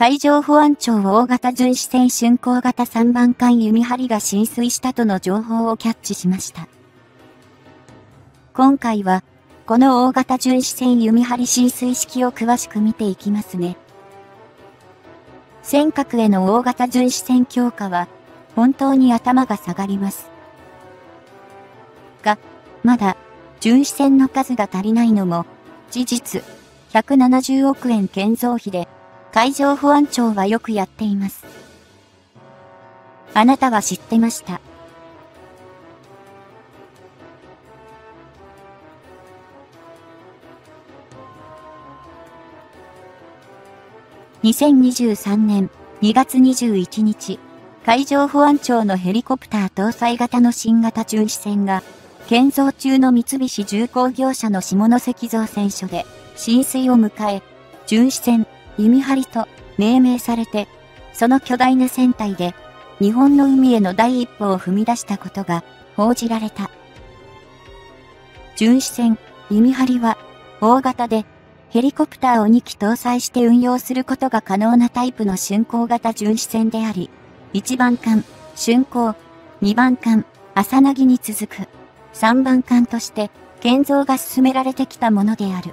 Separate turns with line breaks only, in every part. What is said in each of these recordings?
海上保安庁大型巡視船竣工型3番艦弓張が浸水したとの情報をキャッチしました。今回は、この大型巡視船弓張浸水式を詳しく見ていきますね。尖閣への大型巡視船強化は、本当に頭が下がります。が、まだ、巡視船の数が足りないのも、事実、170億円建造費で、海上保安庁はよくやっています。あなたは知ってました。2023年2月21日、海上保安庁のヘリコプター搭載型の新型巡視船が、建造中の三菱重工業者の下関造船所で浸水を迎え、巡視船、弓張りと命名されて、その巨大な船体で日本の海への第一歩を踏み出したことが報じられた。巡視船、弓張は大型でヘリコプターを2機搭載して運用することが可能なタイプの竣工型巡視船であり、1番艦、竣工、2番艦、朝凪に続く、3番艦として建造が進められてきたものである。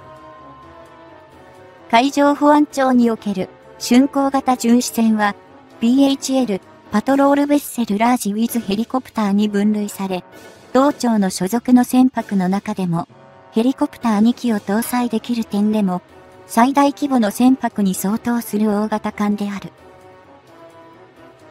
海上保安庁における竣工型巡視船は、BHL パトロールベッセルラージウィズヘリコプターに分類され、同庁の所属の船舶の中でもヘリコプター2機を搭載できる点でも、最大規模の船舶に相当する大型艦である。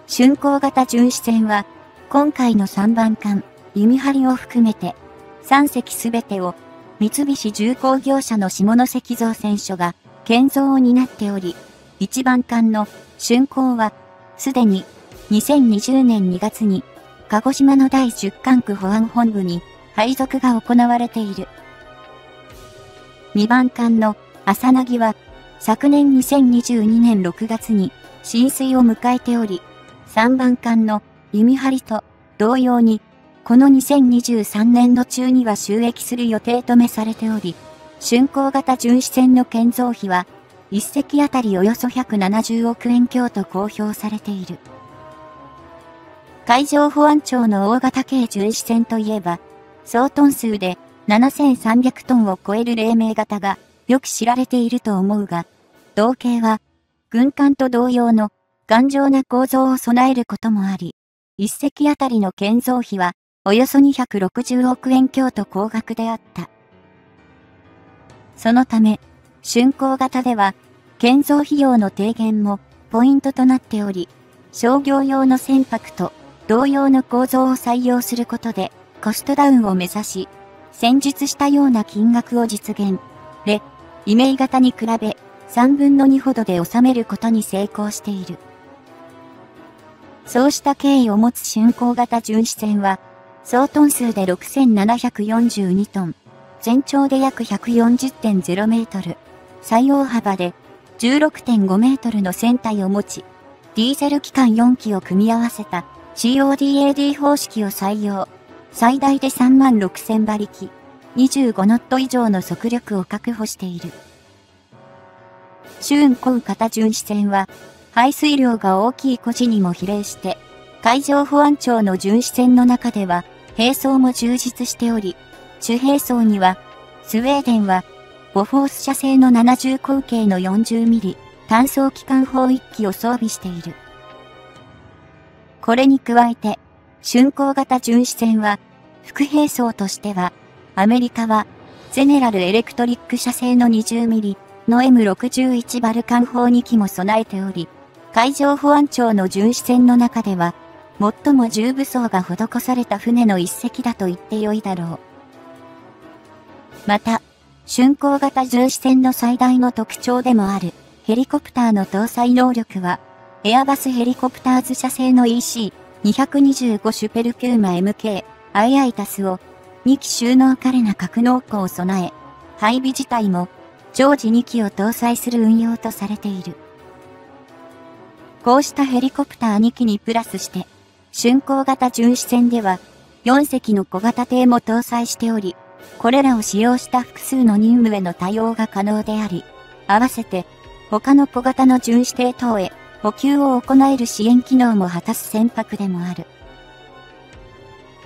竣工型巡視船は、今回の3番艦、弓張りを含めて、3隻すべてを、三菱重工業者の下関造船所が建造を担っており、1番艦の竣工は、すでに2020年2月に、鹿児島の第10管区保安本部に配属が行われている。2番艦の朝凪は、昨年2022年6月に浸水を迎えており、3番艦の弓張と同様に、この2023年度中には収益する予定とめされており、竣工型巡視船の建造費は、1隻あたりおよそ170億円強と公表されている。海上保安庁の大型系巡視船といえば、総トン数で7300トンを超える黎明型がよく知られていると思うが、同型は軍艦と同様の頑丈な構造を備えることもあり、一隻あたりの建造費はおよそ260億円強と高額であった。そのため、竣工型では、建造費用の低減もポイントとなっており、商業用の船舶と同様の構造を採用することでコストダウンを目指し、戦術したような金額を実現。で、イメイ型に比べ3分の2ほどで収めることに成功している。そうした経緯を持つ竣工型巡視船は、総トン数で6742トン、全長で約140.0メートル、採用幅で16.5メートルの船体を持ち、ディーゼル機関4機を組み合わせた CODAD 方式を採用。最大で3万6000馬力、25ノット以上の速力を確保している。シューンコウ型巡視船は、排水量が大きい孤児にも比例して、海上保安庁の巡視船の中では、並走も充実しており、主並走には、スウェーデンは、ボフォース社製の70口径の40ミリ単装機関砲1機を装備している。これに加えて、竣工型巡視船は、副兵装としては、アメリカは、ゼネラルエレクトリック社製の20ミリの M61 バルカン砲2機も備えており、海上保安庁の巡視船の中では、最も重武装が施された船の一隻だと言ってよいだろう。また、竣工型巡視船の最大の特徴でもある、ヘリコプターの搭載能力は、エアバスヘリコプターズ社製の EC、225シュペルキューマ MK、アイタスを、2機収納カレな格納庫を備え、配備自体も、常時2機を搭載する運用とされている。こうしたヘリコプター2機にプラスして、竣工型巡視船では、4隻の小型艇も搭載しており、これらを使用した複数の任務への対応が可能であり、合わせて他の小型の巡視艇等へ補給を行える支援機能も果たす船舶でもある。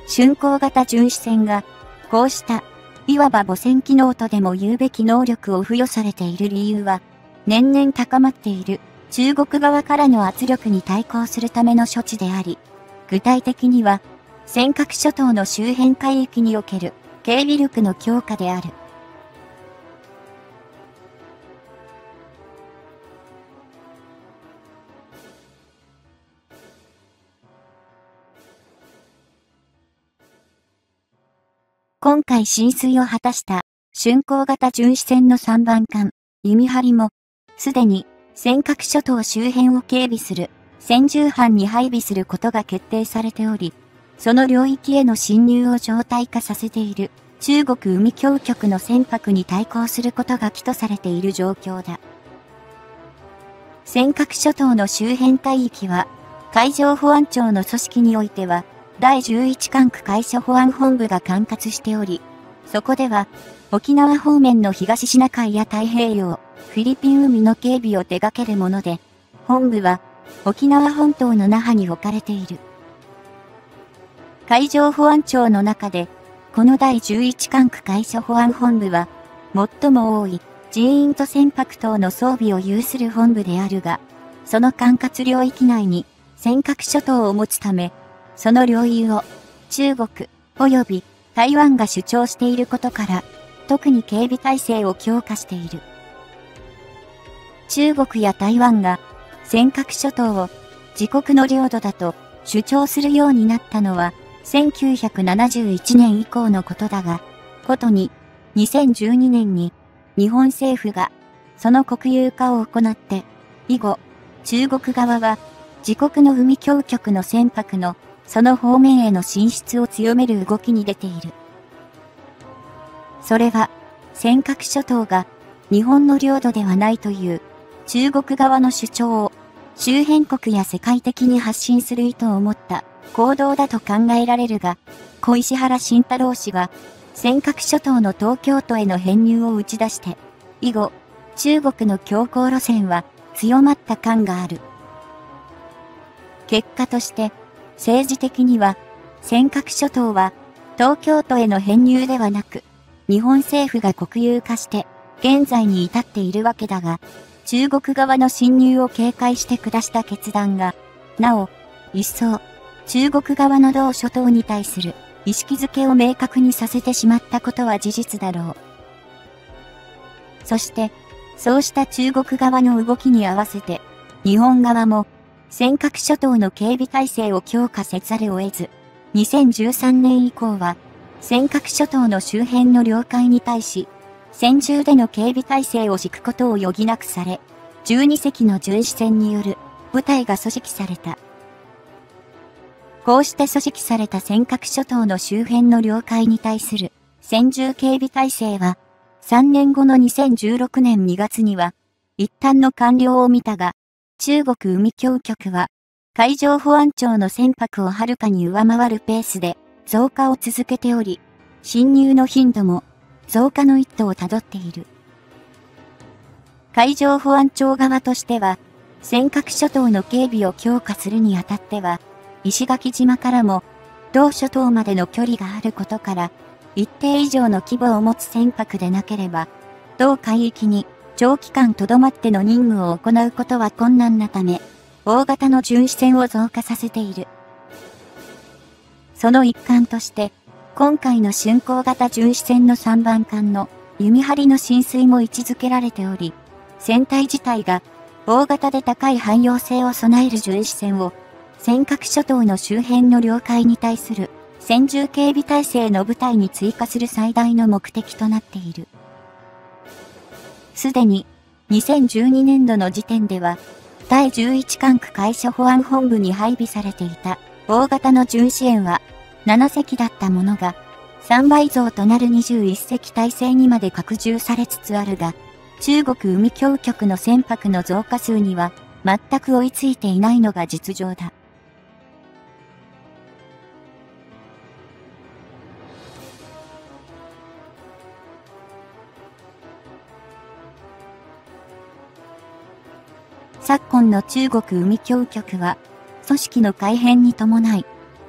竣工型巡視船が、こうした、いわば母船機能とでも言うべき能力を付与されている理由は、年々高まっている中国側からの圧力に対抗するための処置であり、具体的には、尖閣諸島の周辺海域における警備力の強化である。今回浸水を果たした竣工型巡視船の3番艦、弓張も、すでに尖閣諸島周辺を警備する戦従班に配備することが決定されており、その領域への侵入を常態化させている中国海峡局の船舶に対抗することが起とされている状況だ。尖閣諸島の周辺海域は、海上保安庁の組織においては、第11管区海上保安本部が管轄しており、そこでは、沖縄方面の東シナ海や太平洋、フィリピン海の警備を手掛けるもので、本部は、沖縄本島の那覇に置かれている。海上保安庁の中で、この第11管区海上保安本部は、最も多い人員と船舶等の装備を有する本部であるが、その管轄領域内に尖閣諸島を持つため、その領有を中国及び台湾が主張していることから、特に警備体制を強化している。中国や台湾が尖閣諸島を自国の領土だと主張するようになったのは1971年以降のことだが、ことに2012年に日本政府がその国有化を行って、以後中国側は自国の海峡局の船舶のその方面への進出を強める動きに出ている。それは、尖閣諸島が日本の領土ではないという中国側の主張を周辺国や世界的に発信する意図を持った行動だと考えられるが、小石原慎太郎氏は尖閣諸島の東京都への編入を打ち出して、以後、中国の強硬路線は強まった感がある。結果として、政治的には、尖閣諸島は、東京都への編入ではなく、日本政府が国有化して、現在に至っているわけだが、中国側の侵入を警戒して下した決断が、なお、一層、中国側の同諸島に対する意識づけを明確にさせてしまったことは事実だろう。そして、そうした中国側の動きに合わせて、日本側も尖閣諸島の警備体制を強化せざるを得ず、2013年以降は、尖閣諸島の周辺の領海に対し、戦中での警備体制を敷くことを余儀なくされ、12隻の巡視船による部隊が組織された。こうして組織された尖閣諸島の周辺の領海に対する戦中警備体制は、3年後の2016年2月には、一旦の完了を見たが、中国海峡局は、海上保安庁の船舶をはるかに上回るペースで増加を続けており、侵入の頻度も増加の一途をたどっている。海上保安庁側としては、尖閣諸島の警備を強化するにあたっては、石垣島からも、同諸島までの距離があることから、一定以上の規模を持つ船舶でなければ、同海域に長期間とどまっての任務を行うことは困難なため、大型の巡視船を増加させている。その一環として、今回の竣工型巡視船の3番艦の弓張りの浸水も位置づけられており、船体自体が大型で高い汎用性を備える巡視船を尖閣諸島の周辺の領海に対する戦銃警備体制の部隊に追加する最大の目的となっている。すでに2012年度の時点では、第11管区海上保安本部に配備されていた大型の巡視園は7隻だったものが、3倍増となる21隻体制にまで拡充されつつあるが、中国海峡局の船舶の増加数には全く追いついていないのが実情だ。昨今の中国海峡局は、組織の改変に伴い、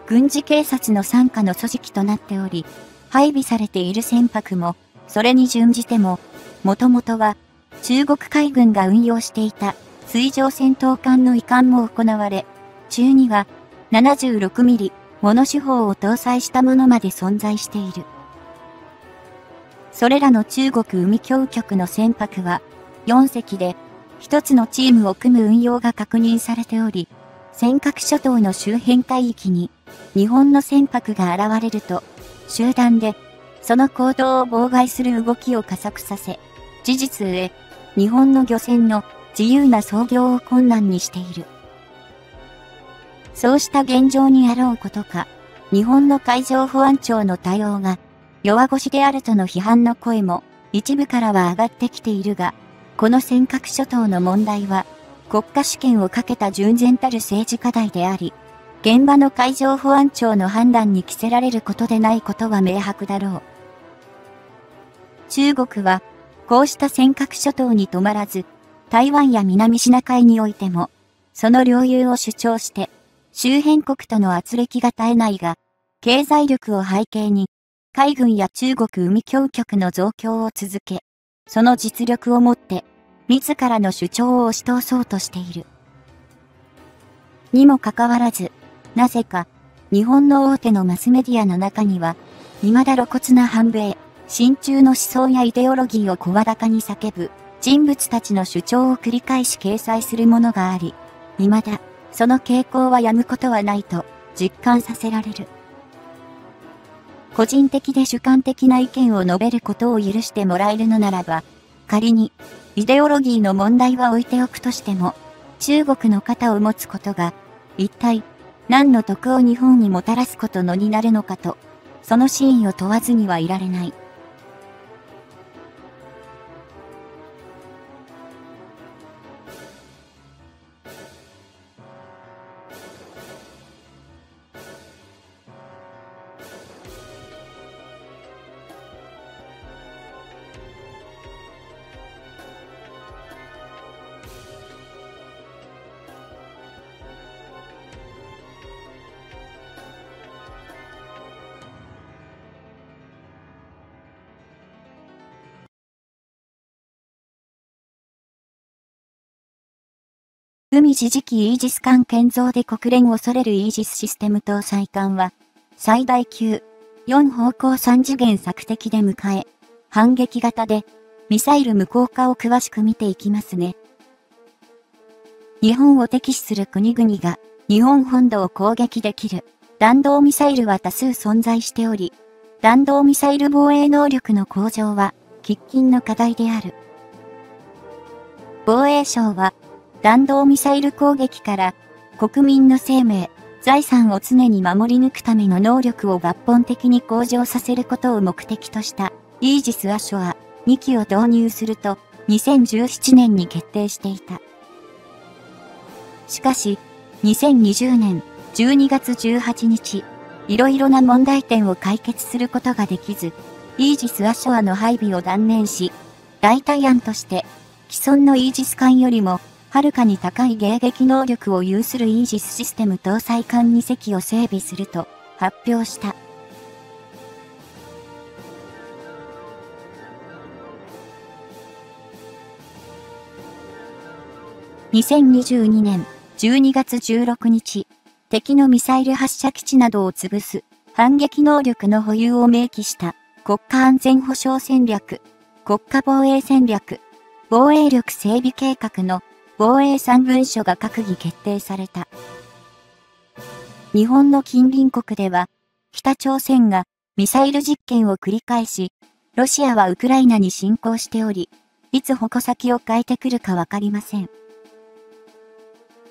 軍事警察の参加の組織となっており、配備されている船舶も、それに準じても、もともとは、中国海軍が運用していた水上戦闘艦の移管も行われ、中には、76ミリ、モノ手法を搭載したものまで存在している。それらの中国海峡局の船舶は、4隻で、一つのチームを組む運用が確認されており、尖閣諸島の周辺海域に、日本の船舶が現れると、集団で、その行動を妨害する動きを加速させ、事実上、日本の漁船の自由な操業を困難にしている。そうした現状にあろうことか、日本の海上保安庁の対応が弱腰であるとの批判の声も一部からは上がってきているが、この尖閣諸島の問題は、国家主権をかけた純然たる政治課題であり、現場の海上保安庁の判断に着せられることでないことは明白だろう。中国は、こうした尖閣諸島に止まらず、台湾や南シナ海においても、その領有を主張して、周辺国との圧力が絶えないが、経済力を背景に、海軍や中国海峡局の増強を続け、その実力をもって、自らの主張を押し通そうとしている。にもかかわらず、なぜか、日本の大手のマスメディアの中には、未だ露骨な反米、親中の思想やイデオロギーを声高に叫ぶ人物たちの主張を繰り返し掲載するものがあり、未だ、その傾向はやむことはないと実感させられる。個人的で主観的な意見を述べることを許してもらえるのならば、仮に、イデオロギーの問題は置いておくとしても、中国の肩を持つことが、一体、何の得を日本にもたらすことのになるのかと、その真意を問わずにはいられない。海自治機イージス艦建造で国連恐れるイージスシステム搭載艦は、最大級、4方向3次元索敵で迎え、反撃型で、ミサイル無効化を詳しく見ていきますね。日本を敵視する国々が、日本本土を攻撃できる、弾道ミサイルは多数存在しており、弾道ミサイル防衛能力の向上は、喫緊の課題である。防衛省は、弾道ミサイル攻撃から国民の生命、財産を常に守り抜くための能力を抜本的に向上させることを目的としたイージス・アショア2機を導入すると2017年に決定していた。しかし、2020年12月18日、いろいろな問題点を解決することができず、イージス・アショアの配備を断念し、代替案として既存のイージス艦よりもはるかに高い迎撃能力を有するイージスシステム搭載艦2隻を整備すると発表した。2022年12月16日、敵のミサイル発射基地などを潰す反撃能力の保有を明記した国家安全保障戦略、国家防衛戦略、防衛力整備計画の防衛3文書が閣議決定された。日本の近隣国では、北朝鮮がミサイル実験を繰り返し、ロシアはウクライナに侵攻しており、いつ矛先を変えてくるかわかりません。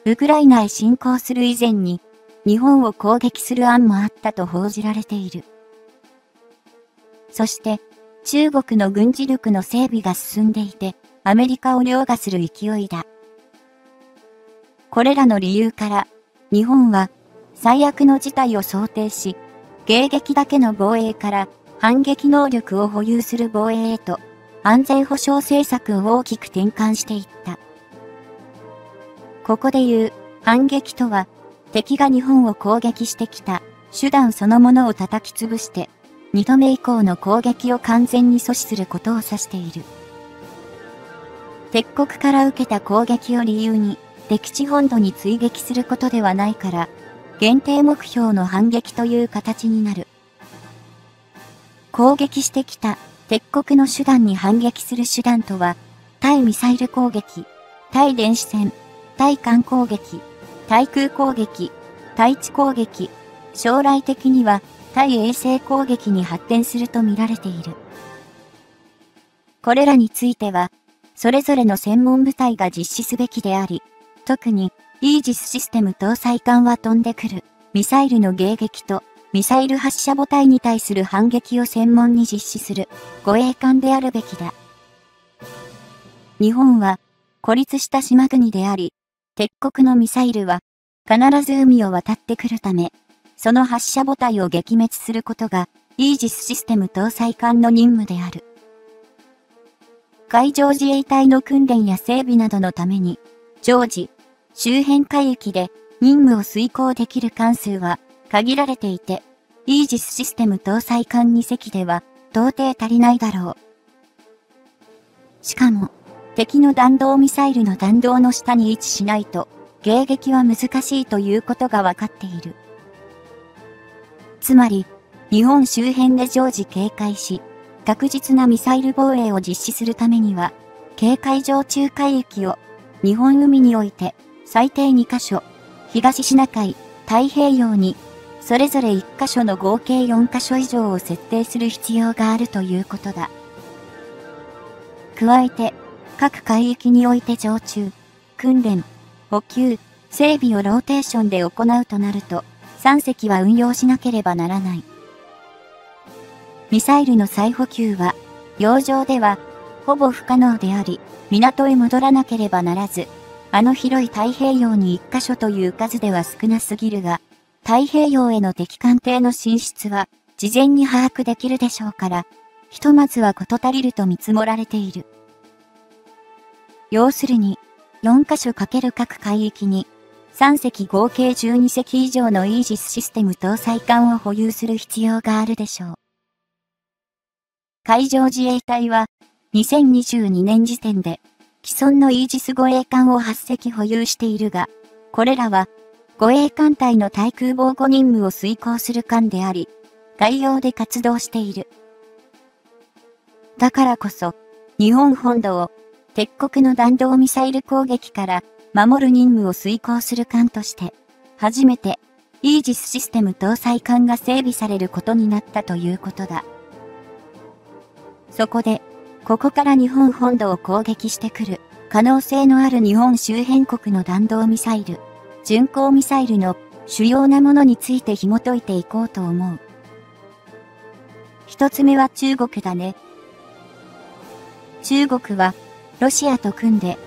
ウクライナへ侵攻する以前に、日本を攻撃する案もあったと報じられている。そして、中国の軍事力の整備が進んでいて、アメリカを凌駕する勢いだ。これらの理由から、日本は最悪の事態を想定し、迎撃だけの防衛から反撃能力を保有する防衛へと安全保障政策を大きく転換していった。ここで言う反撃とは、敵が日本を攻撃してきた手段そのものを叩き潰して、2度目以降の攻撃を完全に阻止することを指している。敵国から受けた攻撃を理由に、敵地本土に追撃することではないから、限定目標の反撃という形になる。攻撃してきた敵国の手段に反撃する手段とは、対ミサイル攻撃、対電子戦、対艦攻撃、対空攻撃、対地攻撃、将来的には対衛星攻撃に発展すると見られている。これらについては、それぞれの専門部隊が実施すべきであり、特に、イージスシステム搭載艦は飛んでくる、ミサイルの迎撃と、ミサイル発射母体に対する反撃を専門に実施する、護衛艦であるべきだ。日本は、孤立した島国であり、敵国のミサイルは、必ず海を渡ってくるため、その発射母体を撃滅することが、イージスシステム搭載艦の任務である。海上自衛隊の訓練や整備などのために、常時、周辺海域で任務を遂行できる関数は限られていて、イージスシステム搭載艦2隻では到底足りないだろう。しかも、敵の弾道ミサイルの弾道の下に位置しないと、迎撃は難しいということが分かっている。つまり、日本周辺で常時警戒し、確実なミサイル防衛を実施するためには、警戒上中海域を日本海において最低2カ所、東シナ海、太平洋に、それぞれ1カ所の合計4カ所以上を設定する必要があるということだ。加えて、各海域において常駐、訓練、補給、整備をローテーションで行うとなると、3隻は運用しなければならない。ミサイルの再補給は、洋上では、ほぼ不可能であり、港へ戻らなければならず、あの広い太平洋に1カ所という数では少なすぎるが、太平洋への敵艦艇の進出は、事前に把握できるでしょうから、ひとまずは事足りると見積もられている。要するに、4カ所かける各海域に、3隻合計12隻以上のイージスシステム搭載艦を保有する必要があるでしょう。海上自衛隊は、2022年時点で、既存のイージス護衛艦を8隻保有しているが、これらは、護衛艦隊の対空防護任務を遂行する艦であり、海洋で活動している。だからこそ、日本本土を敵国の弾道ミサイル攻撃から守る任務を遂行する艦として、初めてイージスシステム搭載艦が整備されることになったということだ。そこで、ここから日本本土を攻撃してくる可能性のある日本周辺国の弾道ミサイル、巡航ミサイルの主要なものについて紐解いていこうと思う。一つ目は中国だね。中国は、ロシアと組んで、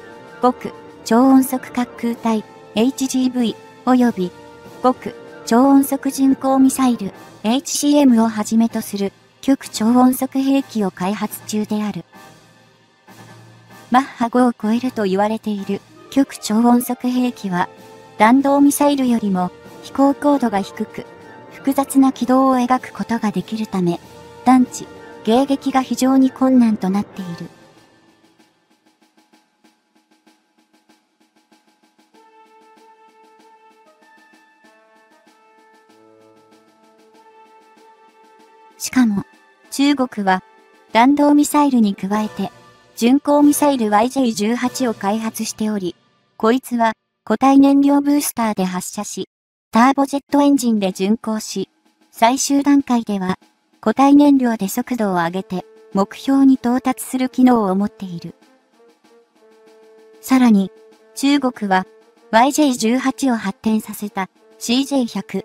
極超音速滑空体 HGV 及び極超音速巡航ミサイル HCM をはじめとする極超音速兵器を開発中である。マッハ5を超えると言われている極超音速兵器は、弾道ミサイルよりも飛行高度が低く、複雑な軌道を描くことができるため、探知、迎撃が非常に困難となっている。しかも、中国は弾道ミサイルに加えて巡航ミサイル YJ18 を開発しており、こいつは固体燃料ブースターで発射し、ターボジェットエンジンで巡航し、最終段階では固体燃料で速度を上げて目標に到達する機能を持っている。さらに、中国は YJ18 を発展させた CJ100、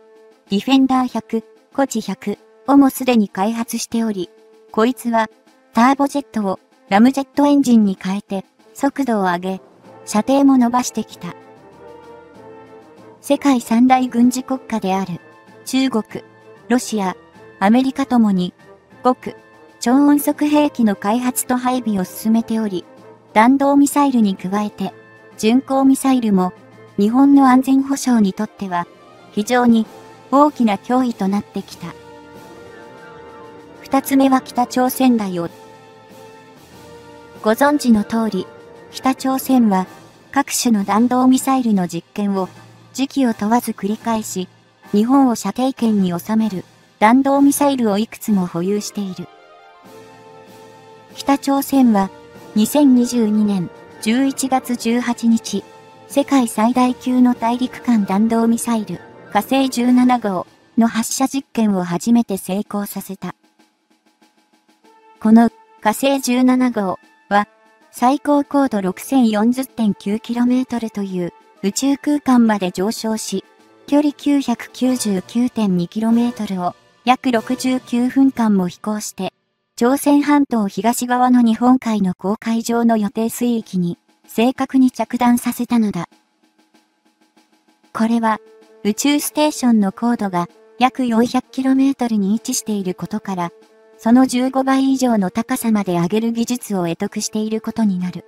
ディフェンダー100、コチ100、をもすでに開発しており、こいつはターボジェットをラムジェットエンジンに変えて速度を上げ、射程も伸ばしてきた。世界三大軍事国家である中国、ロシア、アメリカともに極超音速兵器の開発と配備を進めており、弾道ミサイルに加えて巡航ミサイルも日本の安全保障にとっては非常に大きな脅威となってきた。二つ目は北朝鮮だよ。ご存知の通り、北朝鮮は各種の弾道ミサイルの実験を時期を問わず繰り返し、日本を射程圏に収める弾道ミサイルをいくつも保有している。北朝鮮は2022年11月18日、世界最大級の大陸間弾道ミサイル火星17号の発射実験を初めて成功させた。この火星17号は最高高度 6040.9km という宇宙空間まで上昇し、距離 999.2km を約69分間も飛行して、朝鮮半島東側の日本海の公海上の予定水域に正確に着弾させたのだ。これは宇宙ステーションの高度が約 400km に位置していることから、その15倍以上の高さまで上げる技術を得得していることになる。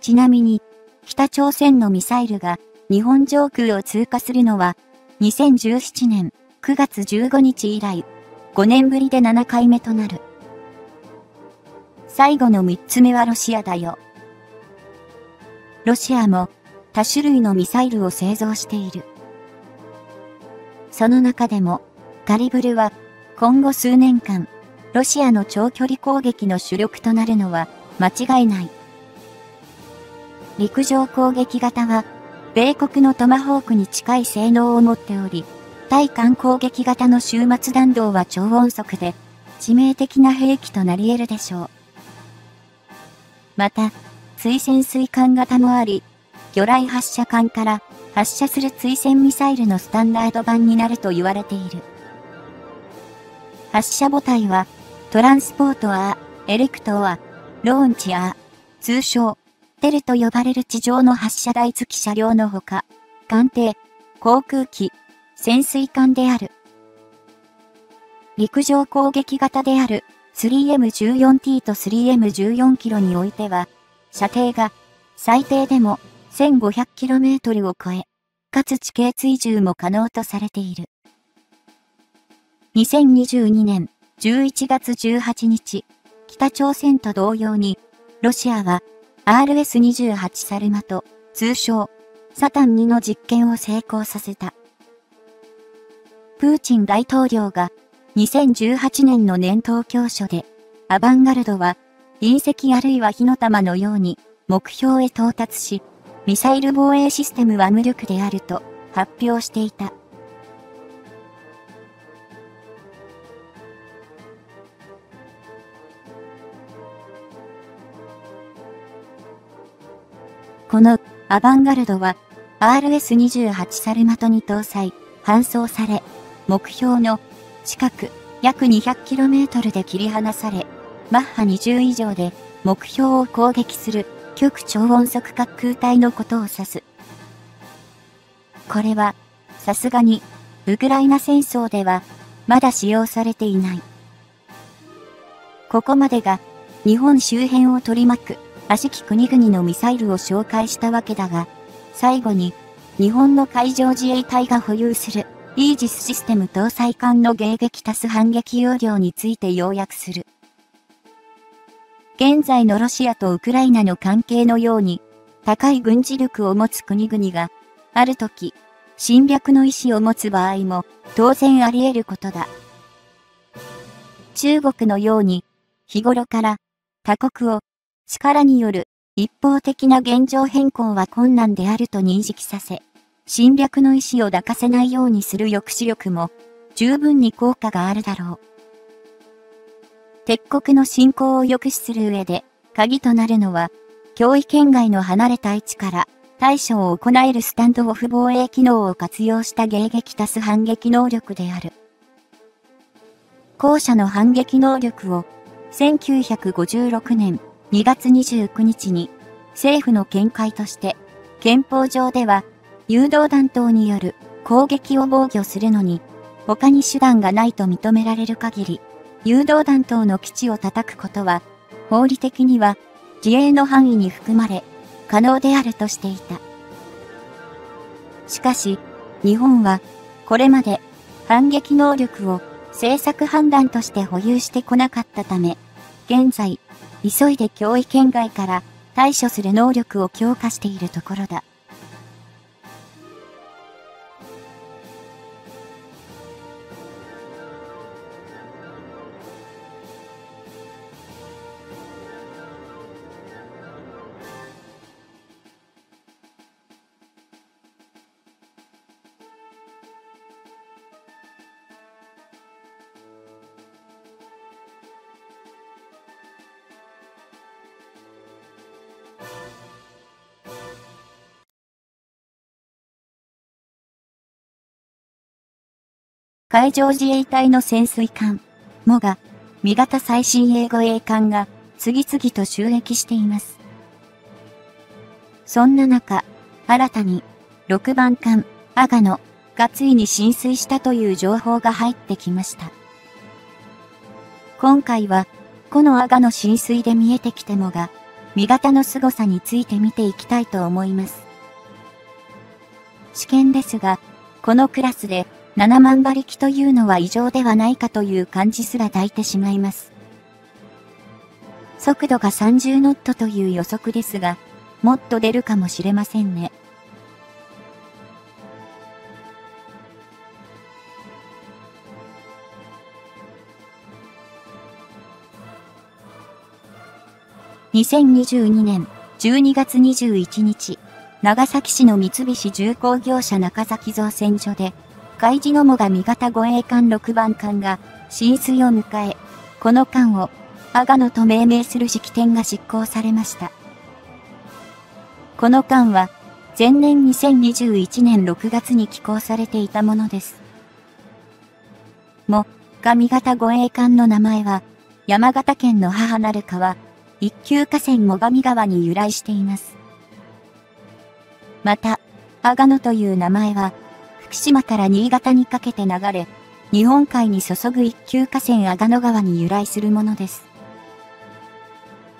ちなみに、北朝鮮のミサイルが日本上空を通過するのは、2017年9月15日以来、5年ぶりで7回目となる。最後の3つ目はロシアだよ。ロシアも多種類のミサイルを製造している。その中でも、ガリブルは今後数年間、ロシアの長距離攻撃の主力となるのは間違いない。陸上攻撃型は、米国のトマホークに近い性能を持っており、対艦攻撃型の終末弾道は超音速で、致命的な兵器となり得るでしょう。また、水潜水艦型もあり、魚雷発射管から発射する追戦ミサイルのスタンダード版になると言われている。発射母体は、 transporter、 erector、 launcher、通称、 TEL と呼ばれる地上の発射台付き車両のほか、艦艇、航空機、潜水艦である。陸上攻撃型である 3M14T と 3M14K においては、射程が最低でも 1500km を超え、かつ地形追従も可能とされている。2022年11月18日、北朝鮮と同様に、ロシアは RS28 サルマト、通称、サタン2の実験を成功させた。プーチン大統領が2018年の年頭教書で、アバンガルドは隕石あるいは火の玉のように目標へ到達し、ミサイル防衛システムは無力であると発表していた。このアバンガルドは RS28 サルマトに搭載、搬送され、目標の近く約 200km で切り離され、マッハ20以上で目標を攻撃する極超音速滑空体のことを指す。これは、さすがに、ウクライナ戦争では、まだ使用されていない。ここまでが、日本周辺を取り巻く悪しき国々のミサイルを紹介したわけだが、最後に、日本の海上自衛隊が保有する、イージスシステム搭載艦の迎撃多数反撃容量について要約する。現在のロシアとウクライナの関係のように、高い軍事力を持つ国々が、ある時、侵略の意思を持つ場合も、当然あり得ることだ。中国のように、日頃から、他国を力による一方的な現状変更は困難であると認識させ、侵略の意思を抱かせないようにする抑止力も十分に効果があるだろう。敵国の侵攻を抑止する上で鍵となるのは、脅威圏外の離れた位置から対処を行えるスタンドオフ防衛機能を活用した迎撃多数反撃能力である。後者の反撃能力を1956年2月29日に政府の見解として憲法上では誘導弾頭による攻撃を防御するのに他に手段がないと認められる限り誘導弾頭の基地を叩くことは法理的には自衛の範囲に含まれ可能であるとしていた。しかし、日本は、これまで、反撃能力を政策判断として保有してこなかったため、現在、急いで脅威圏外から対処する能力を強化しているところだ。海上自衛隊の潜水艦、モガ、未型最新英語衛艦が次々と収益しています。そんな中、新たに6番艦、アガノがついに浸水したという情報が入ってきました。今回は、このアガの浸水で見えてきてもが、未型の凄さについて見ていきたいと思います。試験ですが、このクラスで7万馬力というのは異常ではないかという感じすら抱いてしまいます。速度が30ノットという予測ですが、もっと出るかもしれませんね。2022年12月21日、長崎市の三菱重工業者中崎造船所で、海事のもが味方護衛艦6番艦が浸水を迎え、この艦を阿賀野と命名する式典が執行されました。この艦は前年2021年6月に寄港されていたものです。も、上方護衛艦の名前は、山形県の母なる川、一級河川最上川に由来しています。また、阿賀野という名前は、福島から新潟にかけて流れ、日本海に注ぐ一級河川阿賀野川に由来するものです。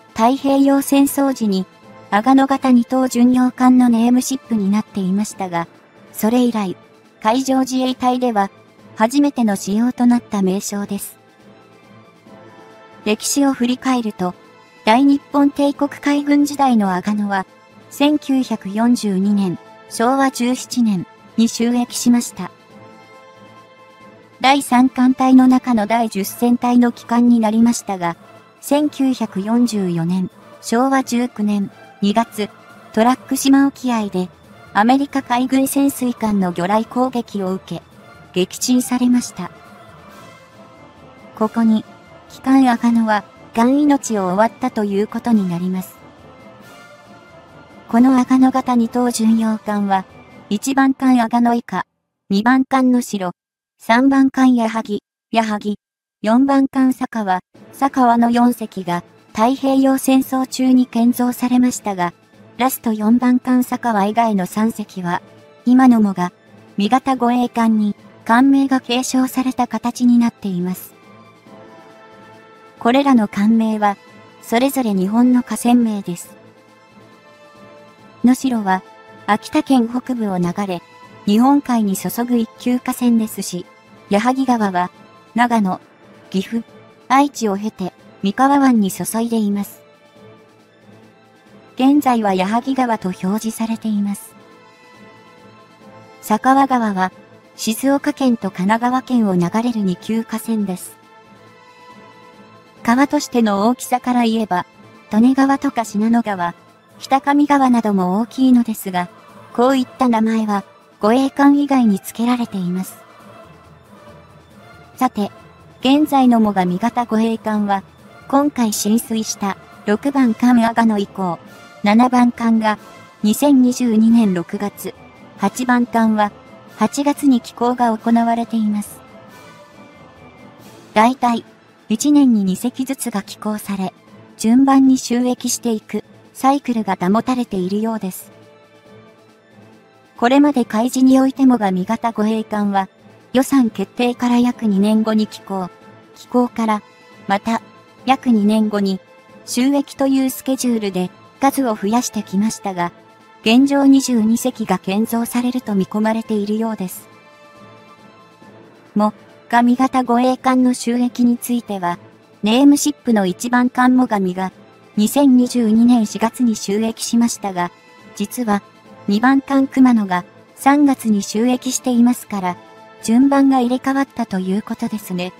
太平洋戦争時に、阿賀野型二等巡洋艦のネームシップになっていましたが、それ以来、海上自衛隊では、初めての使用となった名称です。歴史を振り返ると、大日本帝国海軍時代の阿賀野は、1942年、昭和17年、に収益しました。第3艦隊の中の第10戦隊の機関になりましたが、1944年、昭和19年2月、トラック島沖合で、アメリカ海軍潜水艦の魚雷攻撃を受け、撃沈されました。ここに、機関赤野は、がん命を終わったということになります。この赤野型二等巡洋艦は、1番艦阿賀野以下、2番艦の城、3番艦矢作、矢作、4番艦佐川、佐川の4隻が。太平洋戦争中に建造されましたが、ラスト4番艦佐川以外の3隻は、今のもが、味型護衛艦に。艦名が継承された形になっています。これらの艦名は、それぞれ日本の河川名です。能代は、秋田県北部を流れ、日本海に注ぐ一級河川ですし、矢作川は、長野、岐阜、愛知を経て、三河湾に注いでいます。現在は矢作川と表示されています。佐川川は、静岡県と神奈川県を流れる二級河川です。川としての大きさから言えば、利根川とか信濃川、北上川なども大きいのですが、こういった名前は、護衛艦以外に付けられています。さて、現在のもが味方護衛艦は、今回浸水した6番艦阿賀野以降、7番艦が2022年6月、8番艦は8月に寄港が行われています。大体、1年に2隻ずつが寄港され、順番に収益していくサイクルが保たれているようです。これまで開示においてもが味方護衛艦は、予算決定から約2年後に寄港、寄港から、また、約2年後に、収益というスケジュールで数を増やしてきましたが、現状22隻が建造されると見込まれているようです。も、神型護衛艦の収益については、ネームシップの一番艦も神が、2022年4月に収益しましたが、実は、2番艦熊野が3月に収益していますから、順番が入れ替わったということですね。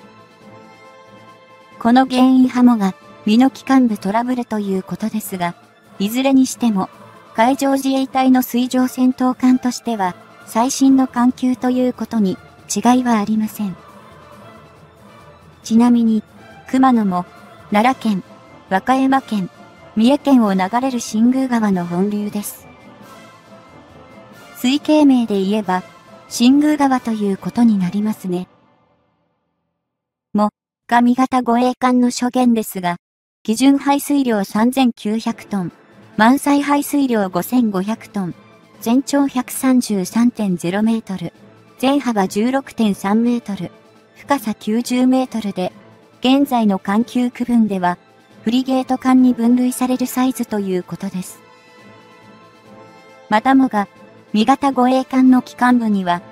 この原因ハモが、身の機関部トラブルということですが、いずれにしても、海上自衛隊の水上戦闘艦としては、最新の艦級ということに違いはありません。ちなみに、熊野も、奈良県、和歌山県、三重県を流れる新宮川の本流です。水系名で言えば、新宮川ということになりますね。も、上型護衛艦の初言ですが、基準排水量3900トン、満載排水量5500トン、全長133.0メートル、全幅16.3メートル、深さ90メートルで、現在の艦級区分では、フリゲート艦に分類されるサイズということです。またもが、味型護衛艦の機関部には、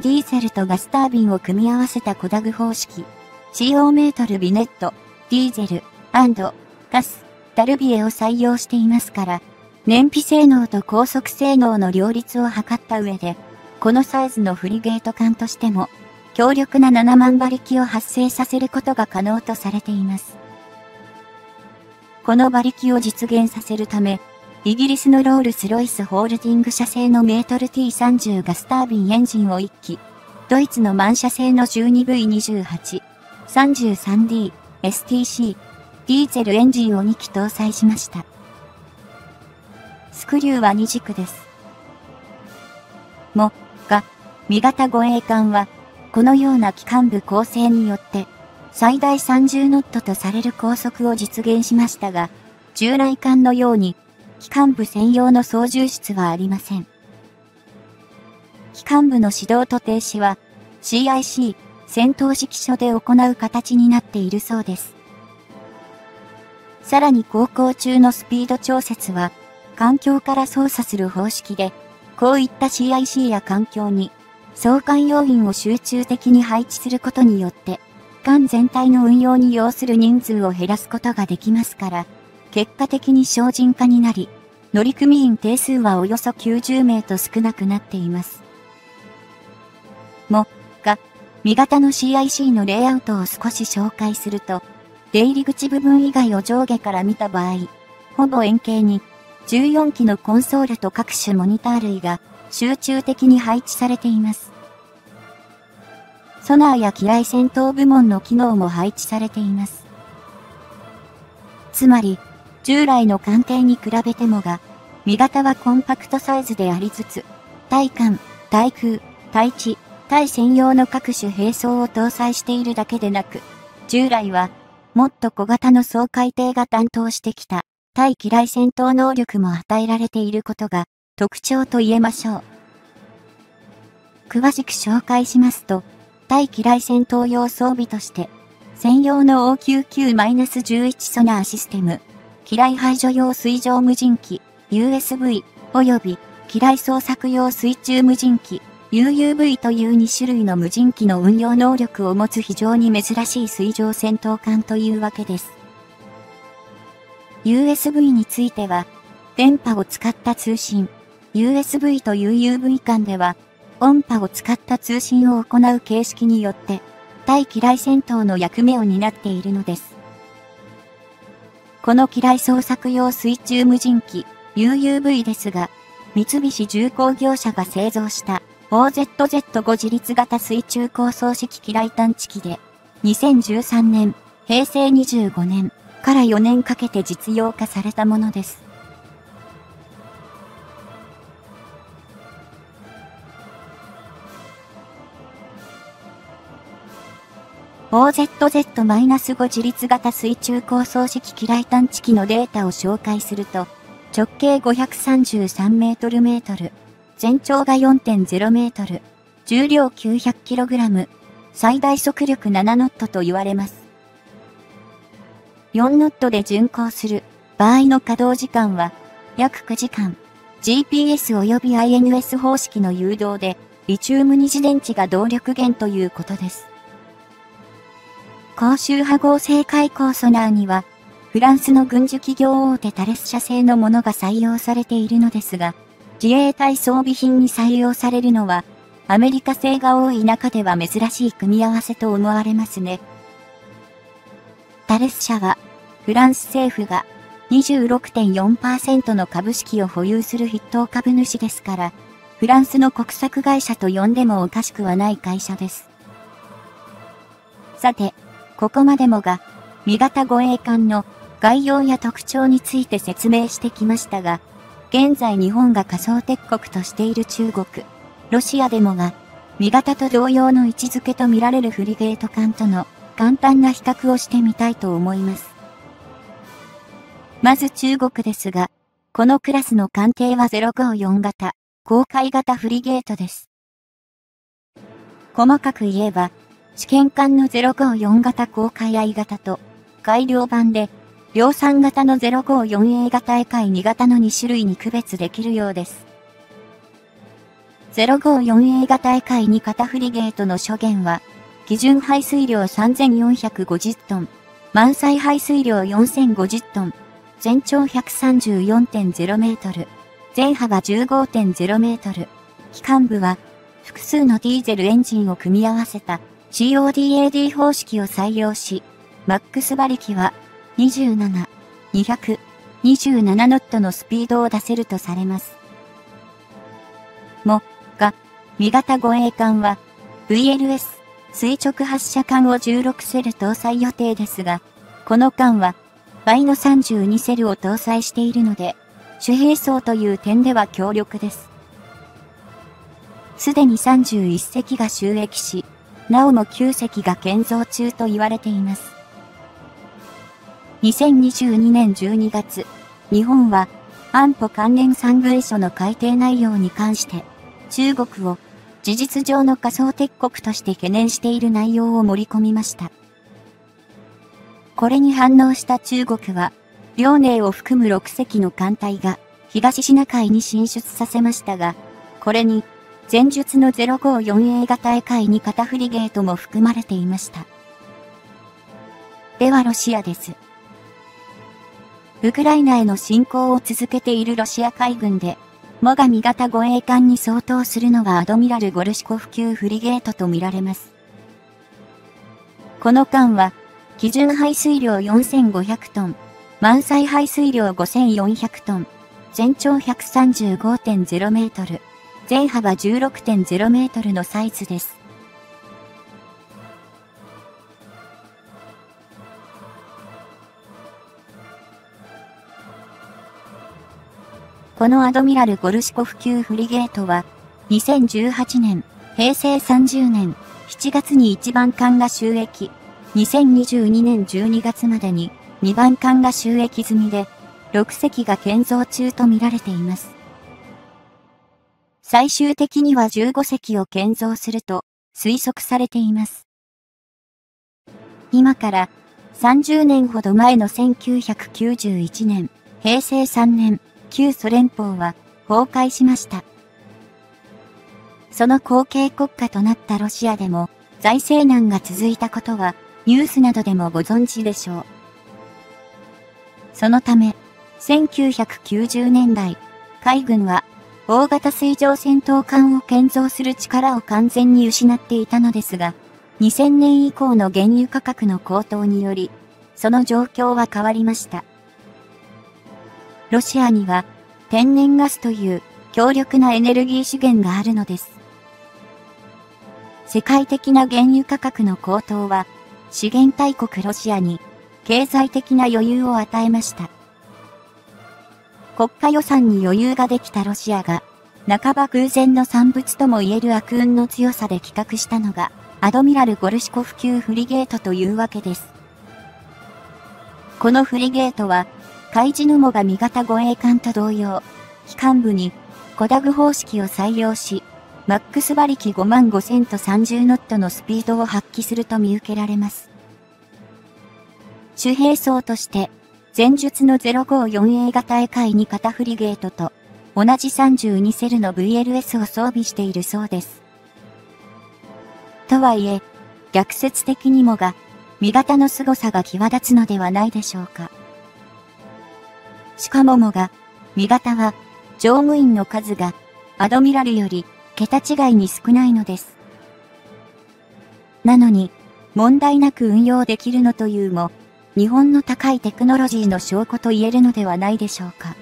ディーゼルとガスタービンを組み合わせたコダグ方式、CO メートルビネット、ディーゼル、ガス、ダルビエを採用していますから、燃費性能と高速性能の両立を図った上で、このサイズのフリゲート艦としても、強力な7万馬力を発生させることが可能とされています。この馬力を実現させるため、イギリスのロールスロイスホールディング社製のメートル T30 ガスタービンエンジンを1機、ドイツの満車製の 12V28、33D、STC、ディーゼルエンジンを2機搭載しました。スクリューは2軸です。も、が、味型護衛艦は、このような機関部構成によって、最大30ノットとされる高速を実現しましたが、従来艦のように機関部専用の操縦室はありません。機関部の指導と停止は CIC 戦闘指揮所で行う形になっているそうです。さらに航行中のスピード調節は環境から操作する方式で、こういった CIC や環境に相関要員を集中的に配置することによって、艦全体の運用に要する人数を減らすことができますから、結果的に精進化になり、乗組員定数はおよそ90名と少なくなっています。も、が、味型の CIC のレイアウトを少し紹介すると、出入り口部分以外を上下から見た場合、ほぼ円形に、14機のコンソールと各種モニター類が集中的に配置されています。ソナーや機雷戦闘部門の機能も配置されています。つまり、従来の艦艇に比べてもが、身型はコンパクトサイズでありつつ、対艦、対空、対地、対専用の各種兵装を搭載しているだけでなく、従来は、もっと小型の総海艇が担当してきた、対機雷戦闘能力も与えられていることが、特徴と言えましょう。詳しく紹介しますと、対機雷戦闘用装備として、専用の OQQ-11 ソナーシステム、機雷排除用水上無人機 USV 及び機雷捜索用水中無人機 UUV という2種類の無人機の運用能力を持つ非常に珍しい水上戦闘艦というわけです。USB については、電波を使った通信、USB と UUV 間では、音波を使った通信を行う形式によって、対機雷戦闘の役目を担っているのです。この機雷捜索用水中無人機 UUV ですが、三菱重工業者が製造した OZZ5 自立型水中高層式機雷探知機で、2013年、平成25年から4年かけて実用化されたものです。OZZ-5 自立型水中高層式機雷探知機のデータを紹介すると、直径533メートルメートル、全長が4.0メートル、重量900キログラム、最大速力7ノットと言われます。4ノットで巡航する場合の稼働時間は約9時間、GPS 及び INS 方式の誘導で、リチウム二次電池が動力源ということです。高周波合成開口ソナーには、フランスの軍需企業大手タレス社製のものが採用されているのですが、自衛隊装備品に採用されるのは、アメリカ製が多い中では珍しい組み合わせと思われますね。タレス社は、フランス政府が26.4%の株式を保有する筆頭株主ですから、フランスの国策会社と呼んでもおかしくはない会社です。さて、ここまでもが、味型護衛艦の概要や特徴について説明してきましたが、現在日本が仮想敵国としている中国、ロシアでもが、味型と同様の位置づけとみられるフリゲート艦との簡単な比較をしてみたいと思います。まず中国ですが、このクラスの艦艇は054型、公開型フリゲートです。細かく言えば、試験艦の054型公開 I 型と、改良版で、量産型の 054A 型エカイ2型の2種類に区別できるようです。054A 型エカイ2型フリゲートの初限は、基準排水量3450トン、満載排水量4050トン、全長134.0メートル、全幅15.0メートル、機関部は、複数のディーゼルエンジンを組み合わせた CODAD 方式を採用し、マックス馬力は27、200、27ノットのスピードを出せるとされます。も、が、味型護衛艦は、VLS、垂直発射艦を16セル搭載予定ですが、この艦は、倍の32セルを搭載しているので、主兵装という点では強力です。すでに31隻が収益し、なおも9隻が建造中と言われています。2022年12月、日本は安保関連3文書の改定内容に関して、中国を事実上の仮想敵国として懸念している内容を盛り込みました。これに反応した中国は、遼寧を含む6隻の艦隊が東シナ海に進出させましたが、これに前述の 054A 型エカイに型フリゲートも含まれていました。ではロシアです。ウクライナへの侵攻を続けているロシア海軍で、最上型護衛艦に相当するのはアドミラル・ゴルシコフ級フリゲートとみられます。この艦は、基準排水量4500トン、満載排水量5400トン、全長135.0メートル、全幅16.0メートルのサイズです。このアドミラル・ゴルシコフ級フリゲートは、2018年、平成30年7月に1番艦が収益、2022年12月までに2番艦が収益済みで、6隻が建造中とみられています。最終的には15隻を建造すると推測されています。今から30年ほど前の1991年、平成3年、旧ソ連邦は崩壊しました。その後継国家となったロシアでも財政難が続いたことはニュースなどでもご存知でしょう。そのため、1990年代、海軍は大型水上戦闘艦を建造する力を完全に失っていたのですが、2000年以降の原油価格の高騰により、その状況は変わりました。ロシアには天然ガスという強力なエネルギー資源があるのです。世界的な原油価格の高騰は資源大国ロシアに経済的な余裕を与えました。国家予算に余裕ができたロシアが半ば偶然の産物とも言える悪運の強さで企画したのがアドミラル・ゴルシコフ級フリゲートというわけです。このフリゲートは海事のモが味型護衛艦と同様、機関部にコダグ方式を採用し、マックス馬力5万5000と30ノットのスピードを発揮すると見受けられます。主兵装として、前述の 054A 型エカイに型フリゲートと、同じ32セルの VLS を装備しているそうです。とはいえ、逆説的にもが、味方の凄さが際立つのではないでしょうか。しかももが、味方は、乗務員の数が、アドミラルより、桁違いに少ないのです。なのに、問題なく運用できるのというも、日本の高いテクノロジーの証拠と言えるのではないでしょうか。